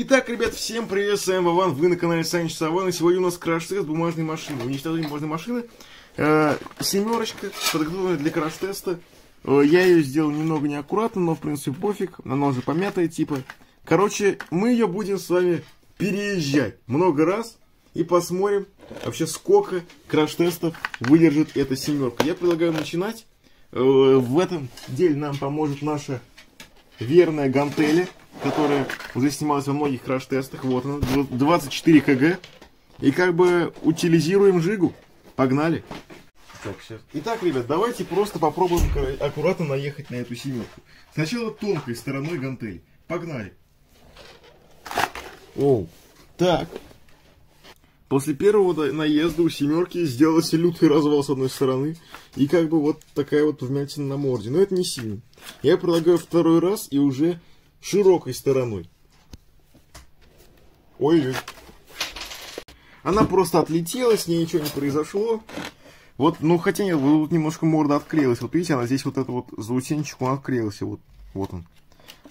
Итак, ребят, всем привет, с вами Вован, вы на канале Санич Саван, и сегодня у нас краш-тест бумажной машины. Уничтожение бумажной машины. Э, семерочка, подготовленная для краш-теста. Э, я ее сделал немного неаккуратно, но в принципе пофиг, она уже помятая типа. Короче, мы ее будем с вами переезжать много раз и посмотрим вообще сколько краш-тестов выдержит эта семерка. Я предлагаю начинать. Э, в этом деле нам поможет наша верная гантели которая уже снималась во многих краш-тестах. Вот она, 24 кг. И как бы утилизируем жигу. Погнали. Так, сейчас. Итак, ребят, давайте просто попробуем аккуратно наехать на эту семерку. Сначала тонкой стороной гантели. Погнали. Оу. Так. После первого наезда у семерки сделался лютый развал с одной стороны. И как бы вот такая вот вмятина на морде. Но это не сильно. Я предлагаю второй раз и уже широкой стороной. Ой-ой. Она просто отлетела, с ней ничего не произошло. Вот, ну хотя нет, вот немножко морда открылась. Вот видите, она здесь вот этот вот заусенчик, он открылся. Вот, вот он.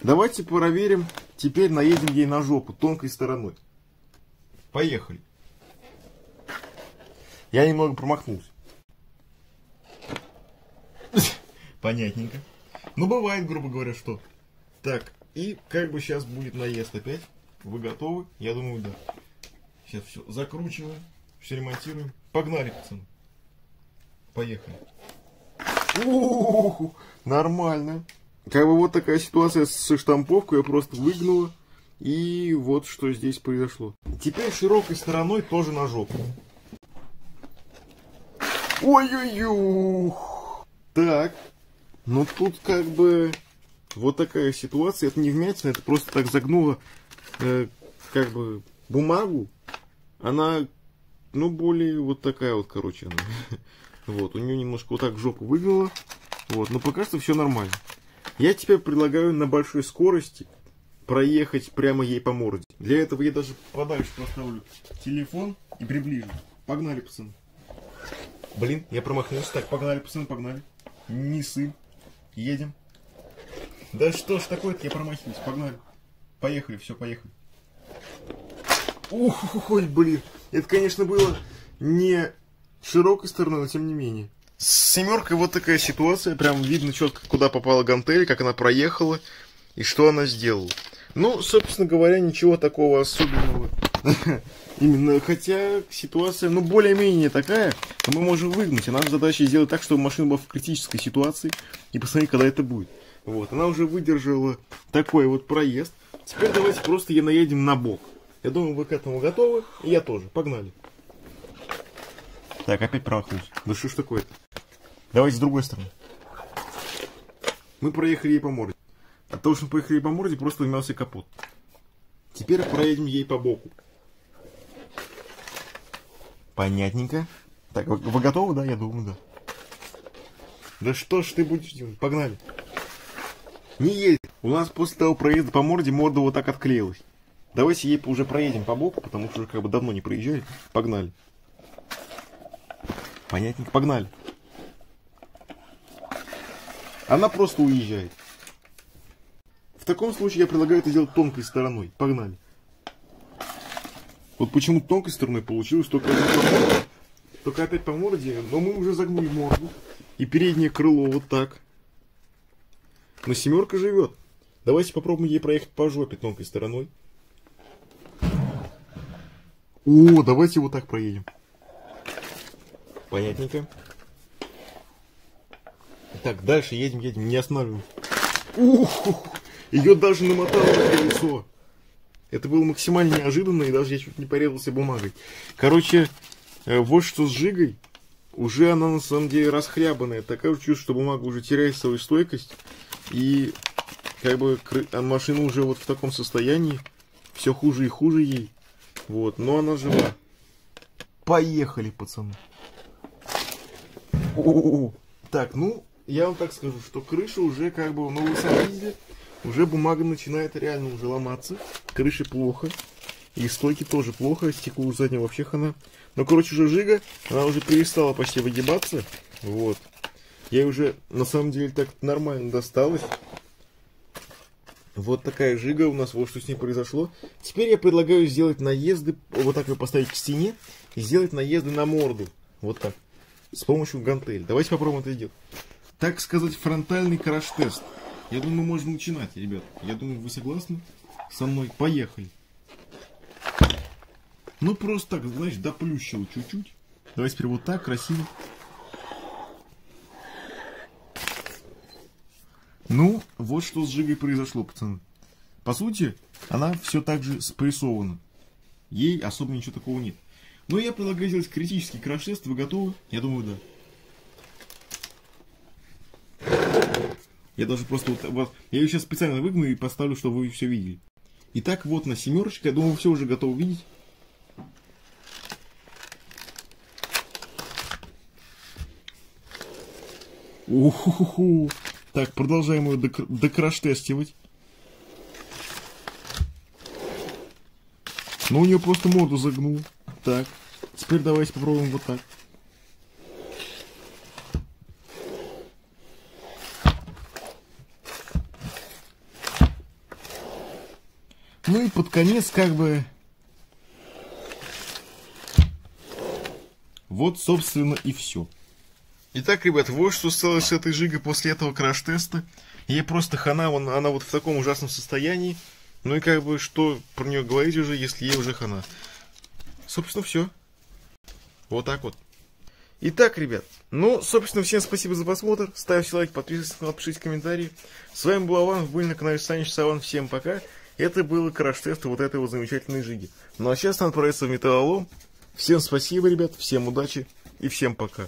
Давайте проверим. Теперь наедем ей на жопу тонкой стороной. Поехали. Я немного промахнулся. Понятненько. Ну, бывает, грубо говоря, что. Так, и как бы сейчас будет наезд опять. Вы готовы? Я думаю, да. Сейчас все закручиваем, все ремонтируем. Погнали, пацаны. Поехали. У нормально. Как бы вот такая ситуация со штамповкой. Я просто выгнула. И вот что здесь произошло. Теперь широкой стороной тоже на жопу. Ой-ой-ой. Так. Ну тут как бы вот такая ситуация. Это не вмятина, это просто так загнуло э, как бы бумагу. Она, ну, более вот такая вот, короче, она. Вот, у нее немножко вот так жопу выгнула. Вот, но пока что все нормально. Я теперь предлагаю на большой скорости проехать прямо ей по морде. Для этого я даже подальше поставлю телефон и приближу. Погнали, пацаны. Блин, я промахнулся. Так, погнали, пацаны, погнали. Не сын. Едем. Да что ж такое-то, я промахиваюсь. Погнали. Поехали, все, поехали. Ух, ой, блин. Это, конечно, было не широкой стороной, но тем не менее. С семеркой вот такая ситуация. Прям видно четко, куда попала гантель, как она проехала и что она сделала. Ну, собственно говоря, ничего такого особенного. Именно, хотя ситуация, ну, более-менее такая, мы можем выгнуть. А наша задача сделать так, чтобы машина была в критической ситуации и посмотреть, когда это будет. Вот, она уже выдержала такой вот проезд. Теперь давайте просто я наедем на бок. Я думаю, вы к этому готовы, и я тоже. Погнали. Так, опять промахнулся. Да что ж такое-то? Давайте с другой стороны. Мы проехали ей по морде. От того, что мы поехали ей по морде, просто вмялся капот. Теперь проедем ей по боку. Понятненько. Так, вы, вы готовы, да? Я думаю, да. Да что ж ты будешь делать? Погнали. Не едет. У нас после того проезда по морде морда вот так отклеилась. Давайте ей уже проедем по боку, потому что уже как бы давно не проезжали. Погнали. Понятненько, погнали. Она просто уезжает. В таком случае я предлагаю это сделать тонкой стороной. Погнали. Вот почему тонкой стороной получилось, только, только опять по морде, но мы уже загнули морду. И переднее крыло вот так. Но семерка живет. Давайте попробуем ей проехать по жопе тонкой стороной. О, давайте вот так проедем. Понятненько. Так, дальше едем, едем, не останавливаем. Ух, ее даже намотало на колесо. Это было максимально неожиданно, и даже я чуть не порезался бумагой. Короче, э, вот что с Жигой. Уже она на самом деле расхрябанная. Такая чувство, что бумага уже теряет свою стойкость. И как бы а машина уже вот в таком состоянии. Все хуже и хуже ей. Вот, но она жива. Поехали, пацаны. О -о -о. Так, ну, я вам так скажу, что крыша уже как бы, ну вы сами видели, уже бумага начинает реально уже ломаться. Крыши плохо. И стойки тоже плохо, стекло заднего вообще хана. Но, короче, уже жига, она уже перестала почти выгибаться. Вот. Ей уже, на самом деле, так нормально досталось. Вот такая жига у нас, вот что с ней произошло. Теперь я предлагаю сделать наезды, вот так ее поставить к стене и сделать наезды на морду. Вот так. С помощью гантель. Давайте попробуем это сделать. Так сказать, фронтальный краш-тест. Я думаю, можем начинать, ребят. Я думаю, вы согласны со мной? Поехали. Ну, просто так, знаешь, доплющил чуть-чуть. Давайте теперь вот так, красиво. Ну, вот что с Жигой произошло, пацаны. По сути, она все так же спрессована. Ей особо ничего такого нет. Но я предлагаю сделать критический краш-тест. Вы готовы? Я думаю, да. Я даже просто вот, вот я ее сейчас специально выгну и поставлю, чтобы вы все видели. Итак, вот на семерочке. Я думаю, все уже готовы видеть. Уху-ху-ху. Так, продолжаем ее докраш-тестивать. Ну, у нее просто морду загнул. Так, теперь давайте попробуем вот так. Ну и под конец как бы... Вот, собственно, и все. Итак, ребят, вот что стало с этой жигой после этого краш-теста. Ей просто хана, вон, она вот в таком ужасном состоянии. Ну и как бы, что про нее говорить уже, если ей уже хана. Собственно, все. Вот так вот. Итак, ребят, ну, собственно, всем спасибо за просмотр. Ставьте лайк, подписывайтесь пишите комментарии. С вами был Аван, вы были на канале Санич Саван. Всем пока. Это был краш-тест вот этой вот замечательной жиги. Ну а сейчас нам отправиться в металлолом. Всем спасибо, ребят, всем удачи и всем пока.